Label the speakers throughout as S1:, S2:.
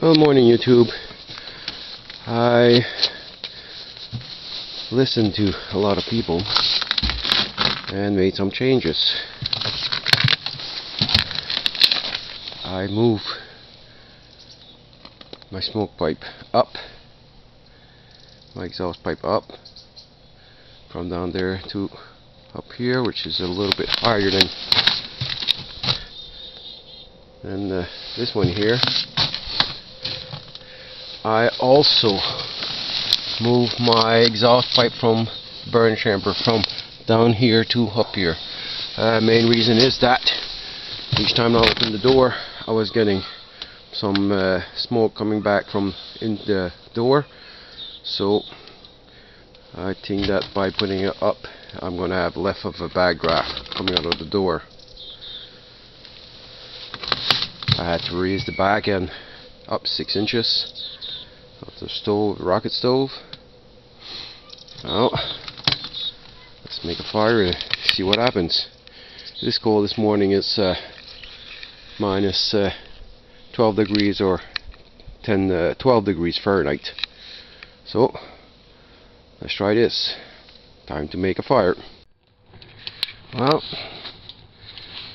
S1: Good morning, YouTube. I listened to a lot of people and made some changes. I move my smoke pipe up, my exhaust pipe up from down there to up here, which is a little bit higher than than uh, this one here. I also move my exhaust pipe from burn chamber from down here to up here. Uh, main reason is that each time I open the door I was getting some uh, smoke coming back from in the door so I think that by putting it up I'm going to have less of a bad draft coming out of the door. I had to raise the back end up 6 inches the stove, rocket stove. Now, let's make a fire and see what happens. This cold this morning is uh, minus uh, 12 degrees or 10, uh, 12 degrees Fahrenheit. So, let's try this. Time to make a fire. Well,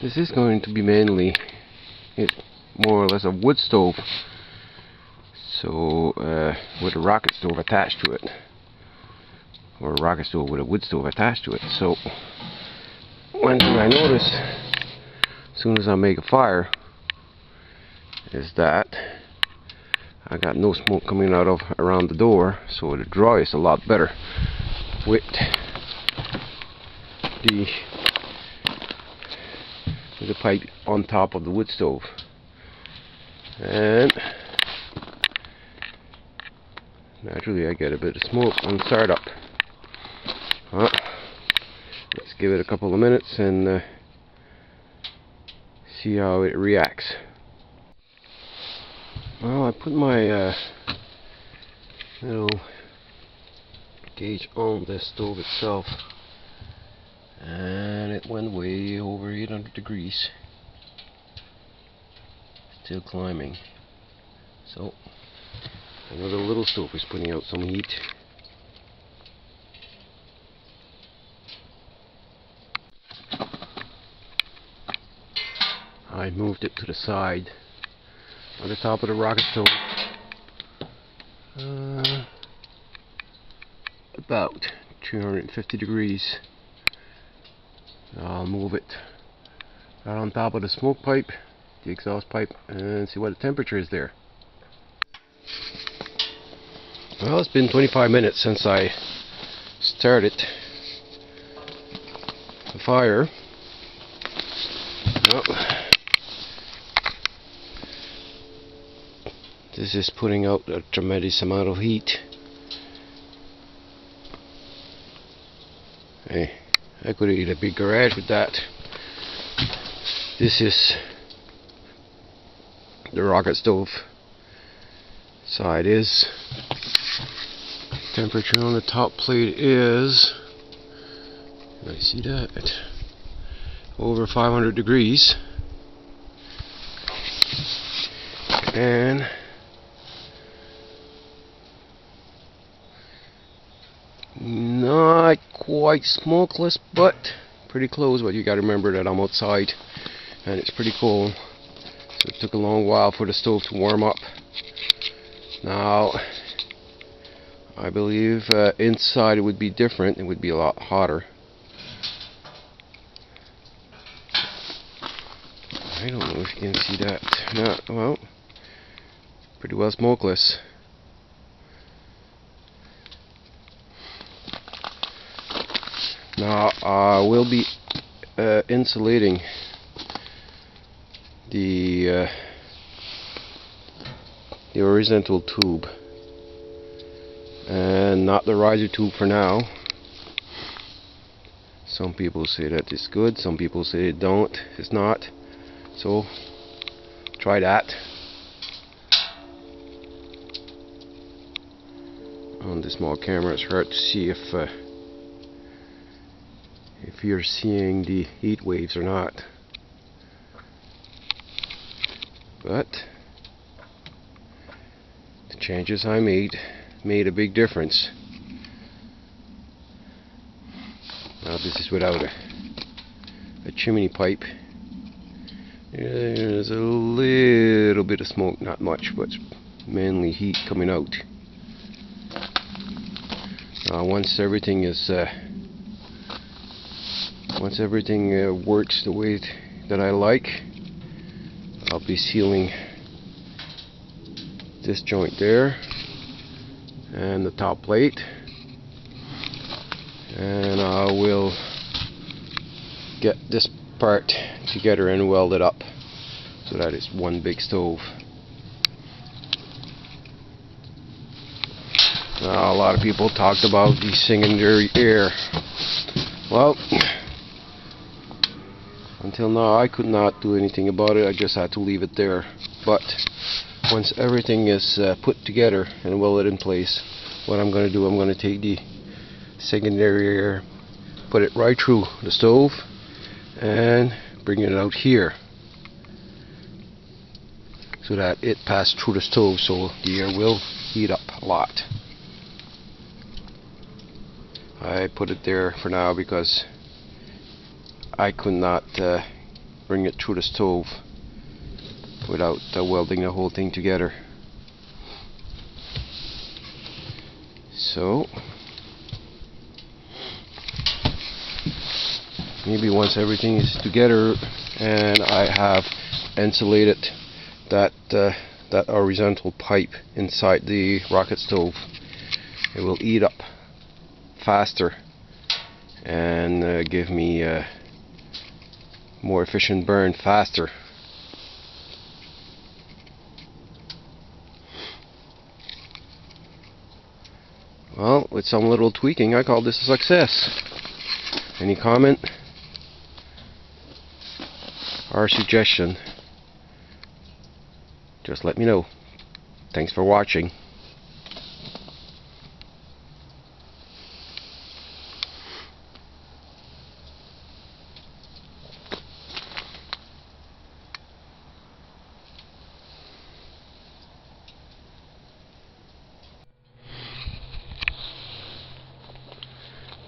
S1: this is going to be mainly it, more or less a wood stove. So, uh, with a rocket stove attached to it. Or a rocket stove with a wood stove attached to it. So, one thing I notice as soon as I make a fire is that I got no smoke coming out of around the door so it dries a lot better with the with the pipe on top of the wood stove and naturally I get a bit of smoke on startup well, let's give it a couple of minutes and uh, see how it reacts. Well, I put my uh, little gauge on the stove itself and it went way over 800 degrees. Still climbing. So another little stove is putting out some heat I moved it to the side on the top of the rocket stove. Uh, about 250 degrees. I'll move it right on top of the smoke pipe, the exhaust pipe, and see what the temperature is there. Well, it's been 25 minutes since I started the fire. This is putting out a tremendous amount of heat. Hey, I could eat a big garage with that. This is the rocket stove side is. Temperature on the top plate is, I see that, over 500 degrees. And not quite smokeless but pretty close but you gotta remember that I'm outside and it's pretty cold so it took a long while for the stove to warm up now I believe uh, inside it would be different. It would be a lot hotter. I don't know if you can see that. No, well pretty well smokeless. Now I will be uh, insulating the uh, the horizontal tube and not the riser tube for now. Some people say that it's good, some people say it don't, it's not. So try that. On the small camera it's hard to see if uh, if you're seeing the heat waves or not. But the changes I made made a big difference. Now this is without a, a chimney pipe. There's a little bit of smoke, not much, but mainly heat coming out. Once everything is uh, once everything uh, works the way that I like, I'll be sealing this joint there and the top plate and I will get this part together and weld it up so that it's one big stove. Now, a lot of people talked about the secondary air. Well, until now I could not do anything about it. I just had to leave it there. But once everything is uh, put together and welded in place, what I'm going to do, I'm going to take the secondary air, put it right through the stove, and bring it out here so that it passes through the stove so the air will heat up a lot. I put it there for now because I could not uh, bring it through the stove without uh, welding the whole thing together. So maybe once everything is together and I have insulated that uh, that horizontal pipe inside the rocket stove it will eat up faster and uh, give me a uh, more efficient burn faster well with some little tweaking I call this a success any comment or suggestion, just let me know. Thanks for watching.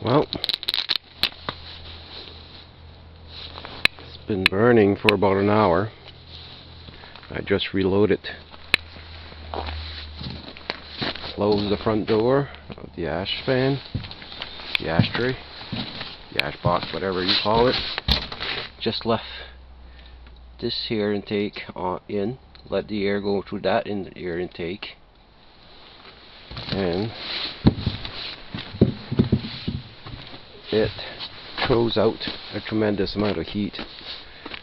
S1: Well, it's been burning for about an hour. I just reloaded. Close the front door of the ash pan, the ashtray, the ash box, whatever you call it. Just left this air intake on, in. Let the air go through that in the air intake. And it throws out a tremendous amount of heat.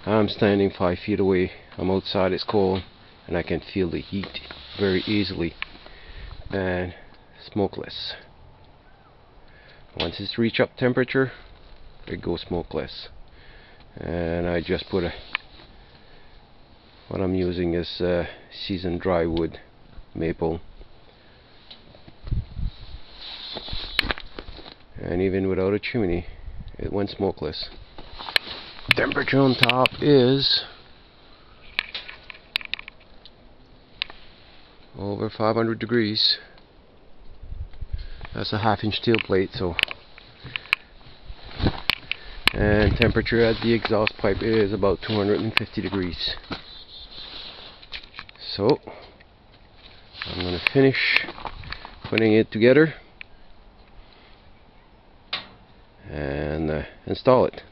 S1: I'm standing five feet away. I'm outside, it's cold, and I can feel the heat very easily and smokeless. Once it's reached up temperature, it goes smokeless. And I just put a what I'm using is uh, seasoned dry wood maple and even without a chimney it went smokeless. Temperature on top is over 500 degrees. That's a half inch steel plate so and temperature at the exhaust pipe is about 250 degrees. So I'm to finish putting it together and uh, install it.